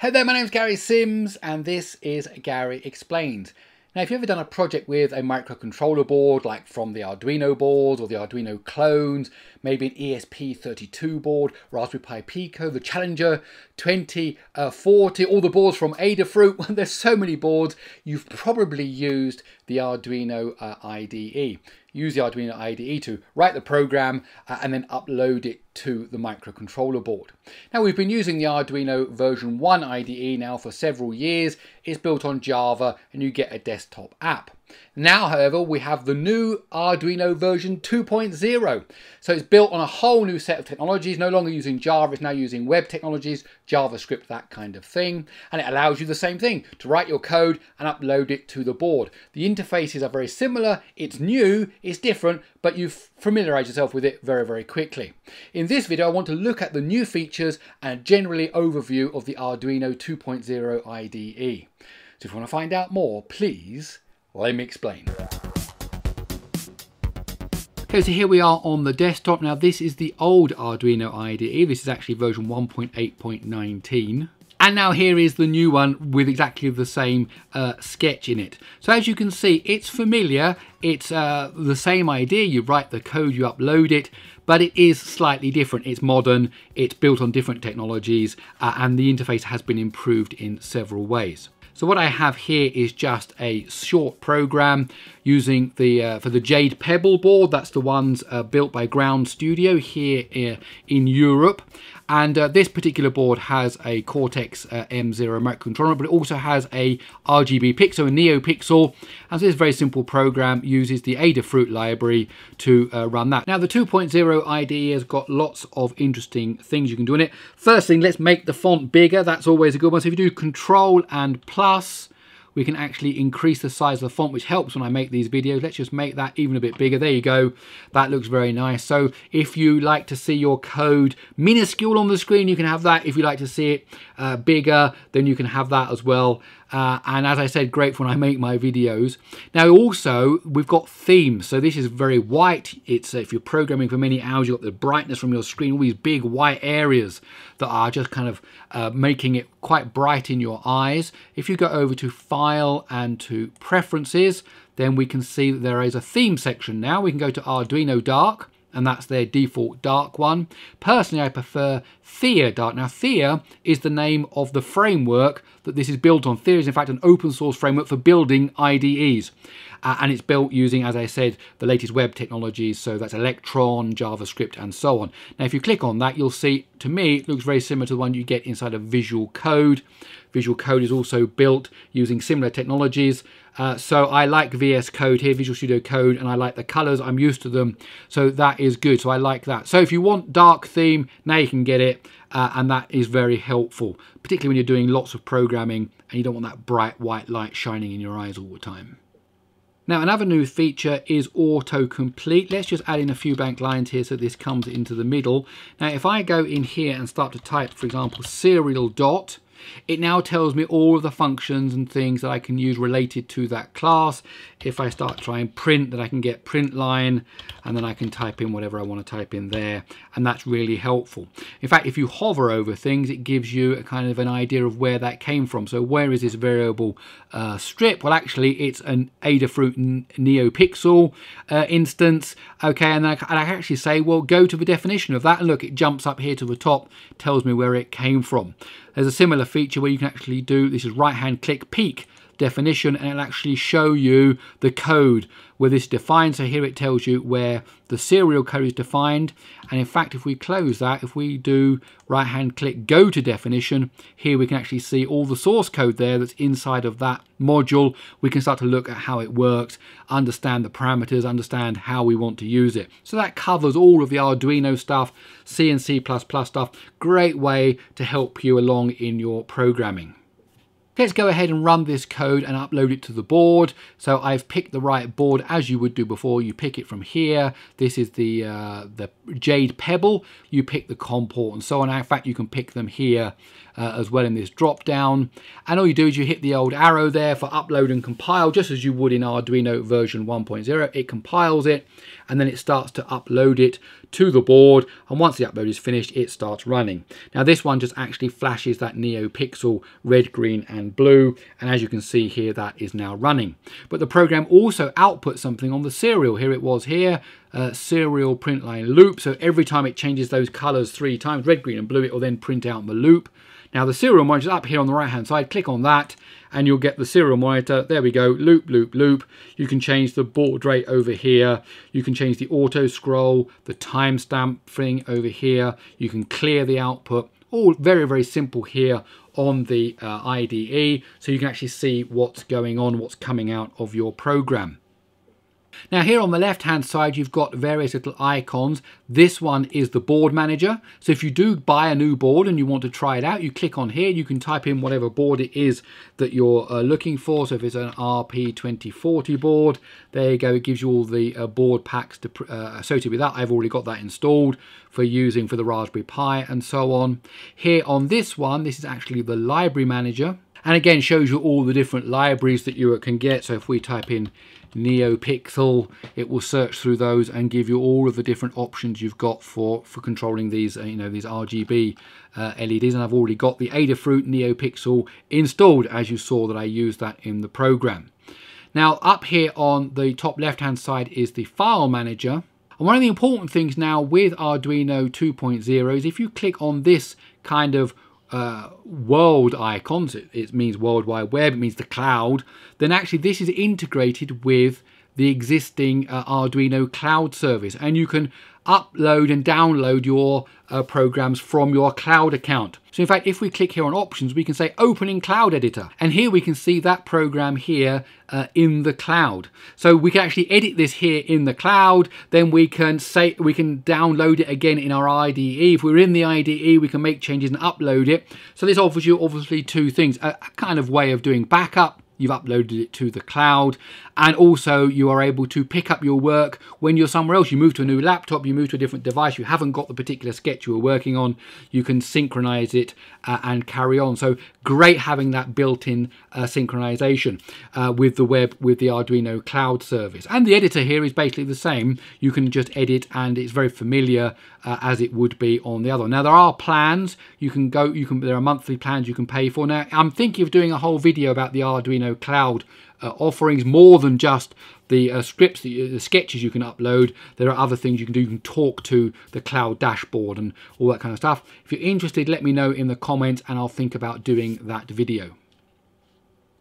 Hey there, my name's Gary Sims and this is Gary Explains. Now if you've ever done a project with a microcontroller board like from the Arduino board or the Arduino clones, maybe an ESP32 board, Raspberry Pi Pico, the Challenger 2040, all the boards from Adafruit, there's so many boards, you've probably used the Arduino uh, IDE use the Arduino IDE to write the program uh, and then upload it to the microcontroller board. Now we've been using the Arduino version 1 IDE now for several years. It's built on Java and you get a desktop app. Now, however, we have the new Arduino version 2.0. So it's built on a whole new set of technologies, no longer using Java, it's now using web technologies, JavaScript, that kind of thing. And it allows you the same thing, to write your code and upload it to the board. The interfaces are very similar, it's new, it's different, but you familiarize yourself with it very, very quickly. In this video, I want to look at the new features and generally overview of the Arduino 2.0 IDE. So if you want to find out more, please let me explain. Okay, so here we are on the desktop. Now this is the old Arduino IDE. This is actually version 1.8.19. And now here is the new one with exactly the same uh, sketch in it. So as you can see, it's familiar. It's uh, the same idea. You write the code, you upload it, but it is slightly different. It's modern, it's built on different technologies, uh, and the interface has been improved in several ways. So what I have here is just a short program using the uh, for the Jade Pebble board. That's the ones uh, built by Ground Studio here uh, in Europe. And uh, this particular board has a Cortex uh, M0 microcontroller, but it also has a RGB Pixel, a NeoPixel. And so this very simple program uses the Adafruit library to uh, run that. Now the 2.0 IDE has got lots of interesting things you can do in it. First thing, let's make the font bigger. That's always a good one. So if you do Control and plus, we can actually increase the size of the font, which helps when I make these videos. Let's just make that even a bit bigger. There you go. That looks very nice. So if you like to see your code minuscule on the screen, you can have that. If you like to see it uh, bigger, then you can have that as well. Uh, and as I said, great for when I make my videos. Now also, we've got themes. So this is very white. It's if you're programming for many hours, you've got the brightness from your screen, all these big white areas that are just kind of uh, making it quite bright in your eyes. If you go over to File and to Preferences, then we can see that there is a theme section now. We can go to Arduino Dark and that's their default dark one. Personally, I prefer Theia Dark. Now, Theia is the name of the framework that this is built on. Theia is, in fact, an open source framework for building IDEs. Uh, and it's built using, as I said, the latest web technologies. So that's Electron, JavaScript, and so on. Now, if you click on that, you'll see, to me, it looks very similar to the one you get inside of Visual Code. Visual Code is also built using similar technologies. Uh, so I like VS Code here, Visual Studio Code, and I like the colors. I'm used to them, so that is good. So I like that. So if you want dark theme, now you can get it, uh, and that is very helpful, particularly when you're doing lots of programming and you don't want that bright white light shining in your eyes all the time. Now another new feature is autocomplete. Let's just add in a few blank lines here so this comes into the middle. Now if I go in here and start to type, for example, serial dot, it now tells me all of the functions and things that I can use related to that class. If I start trying print, then I can get print line, and then I can type in whatever I want to type in there, and that's really helpful. In fact, if you hover over things, it gives you a kind of an idea of where that came from. So where is this variable uh, strip? Well, actually, it's an Adafruit NeoPixel uh, instance. Okay, and I, and I actually say, well, go to the definition of that, and look, it jumps up here to the top, tells me where it came from. There's a similar feature where you can actually do, this is right hand click peek definition and it'll actually show you the code where this is defined. So here it tells you where the serial code is defined. And in fact, if we close that, if we do right hand click go to definition, here we can actually see all the source code there that's inside of that module. We can start to look at how it works, understand the parameters, understand how we want to use it. So that covers all of the Arduino stuff, C and C++ stuff. Great way to help you along in your programming. Let's go ahead and run this code and upload it to the board. So I've picked the right board as you would do before. You pick it from here. This is the, uh, the Jade Pebble, you pick the comport and so on. In fact, you can pick them here uh, as well in this drop down. And all you do is you hit the old arrow there for upload and compile, just as you would in Arduino version 1.0. It compiles it and then it starts to upload it to the board. And once the upload is finished, it starts running. Now this one just actually flashes that NeoPixel red, green and blue. And as you can see here, that is now running. But the program also outputs something on the serial. Here it was here, uh, serial print line loop. So every time it changes those colors three times, red, green and blue, it will then print out the loop. Now the serial monitor is up here on the right hand side. Click on that and you'll get the serial monitor. There we go, loop, loop, loop. You can change the baud rate over here. You can change the auto scroll, the timestamp thing over here. You can clear the output. All very, very simple here on the uh, IDE. So you can actually see what's going on, what's coming out of your program. Now here on the left hand side you've got various little icons. This one is the board manager. So if you do buy a new board and you want to try it out, you click on here, you can type in whatever board it is that you're uh, looking for. So if it's an RP2040 board, there you go, it gives you all the uh, board packs to, uh, associated with that. I've already got that installed for using for the Raspberry Pi and so on. Here on this one, this is actually the library manager. And again, shows you all the different libraries that you can get. So if we type in NeoPixel, it will search through those and give you all of the different options you've got for, for controlling these, uh, you know, these RGB uh, LEDs. And I've already got the Adafruit NeoPixel installed, as you saw that I used that in the program. Now, up here on the top left-hand side is the file manager. And one of the important things now with Arduino 2.0 is if you click on this kind of uh, world icons, it, it, means World Wide Web, it means the cloud, then actually this is integrated with the existing uh, Arduino cloud service and you can upload and download your uh, programs from your cloud account. So in fact, if we click here on options, we can say open in cloud editor. And here we can see that program here uh, in the cloud. So we can actually edit this here in the cloud. Then we can say, we can download it again in our IDE. If we're in the IDE, we can make changes and upload it. So this offers you obviously two things, a, a kind of way of doing backup you've uploaded it to the cloud and also you are able to pick up your work when you're somewhere else. You move to a new laptop you move to a different device you haven't got the particular sketch you were working on you can synchronize it uh, and carry on. So great having that built-in uh, synchronization uh, with the web with the Arduino cloud service. And the editor here is basically the same. You can just edit and it's very familiar uh, as it would be on the other. Now there are plans. You can go you can there are monthly plans you can pay for. Now I'm thinking of doing a whole video about the Arduino cloud uh, offerings more than just the uh, scripts, the, the, sketches you can upload. There are other things you can do. You can talk to the cloud dashboard and all that kind of stuff. If you're interested, let me know in the comments and I'll think about doing that video.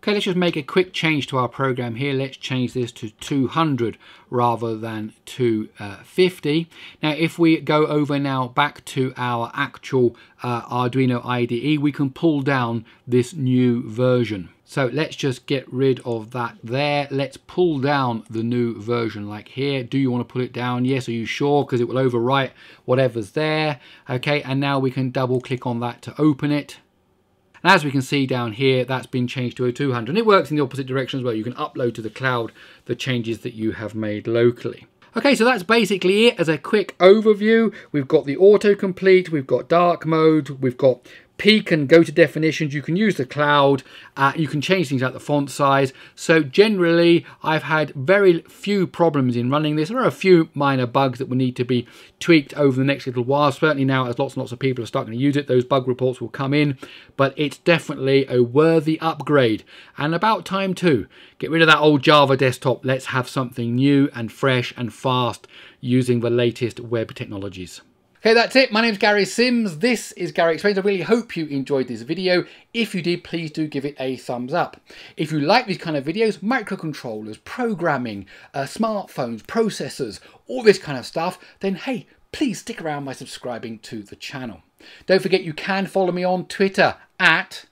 Okay, let's just make a quick change to our program here. Let's change this to 200 rather than 250. Now, if we go over now back to our actual uh, Arduino IDE, we can pull down this new version. So let's just get rid of that there. Let's pull down the new version like here. Do you want to pull it down? Yes, are you sure? Because it will overwrite whatever's there. Okay, and now we can double click on that to open it. As we can see down here, that's been changed to a 200. And it works in the opposite direction as well. You can upload to the cloud the changes that you have made locally. Okay, so that's basically it as a quick overview. We've got the autocomplete, we've got dark mode, we've got peek and go to definitions. You can use the cloud. Uh, you can change things like the font size. So generally, I've had very few problems in running this. There are a few minor bugs that will need to be tweaked over the next little while. Certainly now, as lots and lots of people are starting to use it, those bug reports will come in. But it's definitely a worthy upgrade. And about time too. Get rid of that old Java desktop. Let's have something new and fresh and fast using the latest web technologies. Okay, that's it. My name is Gary Sims. This is Gary Explains. I really hope you enjoyed this video. If you did, please do give it a thumbs up. If you like these kind of videos, microcontrollers, programming, uh, smartphones, processors, all this kind of stuff, then hey, please stick around by subscribing to the channel. Don't forget you can follow me on Twitter at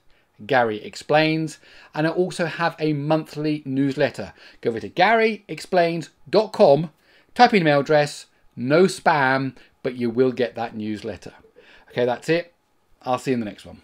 Gary Explains, and I also have a monthly newsletter. Go over to garyexplains.com, type in email address, no spam, but you will get that newsletter. Okay, that's it. I'll see you in the next one.